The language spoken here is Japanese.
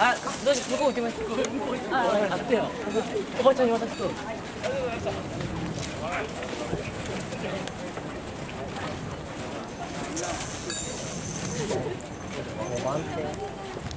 あ、どうし、向こう行きます。あ、あってよ。おばちゃんに渡すと。満点。